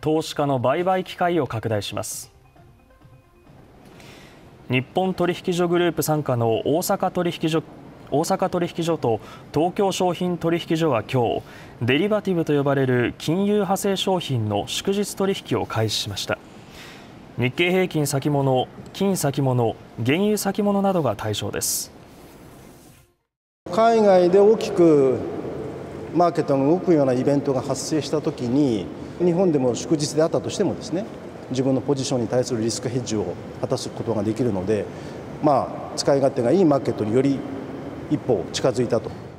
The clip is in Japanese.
投資家の売買機会を拡大します。日本取引所グループ傘下の大阪取引所大阪取引所と東京商品取引所は今日デリバティブと呼ばれる金融派生商品の祝日取引を開始しました。日経平均先物金先物原油先物などが対象です。海外で大きくマーケットが動くようなイベントが発生したときに日本でも祝日であったとしてもですね自分のポジションに対するリスクヘッジを果たすことができるので、まあ、使い勝手がいいマーケットにより一歩近づいたと。